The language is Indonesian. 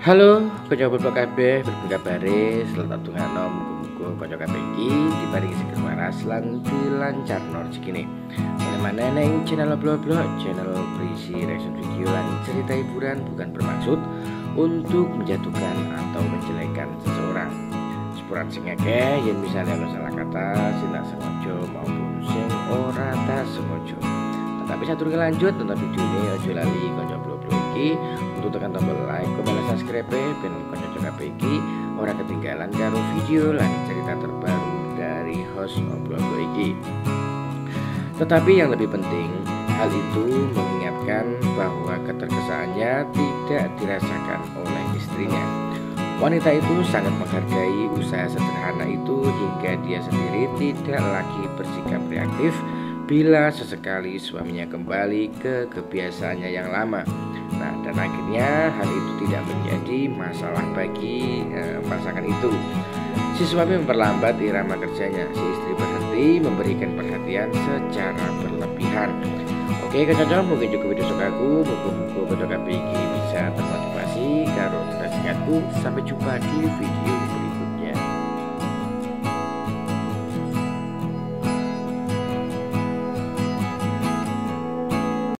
Halo, kanca beberapa kabeh berbeda baris, selamat tungano muga-muga kanca kabeh iki diparingi seger waras lan dilancarno rezekine. Mana neng channel blog-blog, channel berisi reaction video lan cerita hiburan bukan bermaksud untuk menjatuhkan atau menjelekkan seseorang. Sepuran sing akeh yen misalnya ono salah kata, sing tak sengaja maupun sing ora. Tetapi satu lanjut nonton video ini ojo lali kanca blog-blog iki untuk tekan tombol like, komen, dan subscribe ben kanca kabeh iki ora ketinggalan karo video lan cerita terbaru dari host obrol iki. Tetapi yang lebih penting, hal itu mengingatkan bahwa keterkesaannya tidak dirasakan oleh istrinya. Wanita itu sangat menghargai usaha sederhana itu hingga dia sendiri tidak lagi bersikap reaktif bila sesekali suaminya kembali ke kebiasaannya yang lama. Nah, dan akhirnya hal itu tidak menjadi masalah bagi eh, pasangan itu. Si suami memperlambat irama kerjanya, si istri berhenti memberikan perhatian secara berlebihan. Oke, kacau mungkin juga video muka-muka video ini bisa termotivasi karo singkatku. Sampai jumpa di video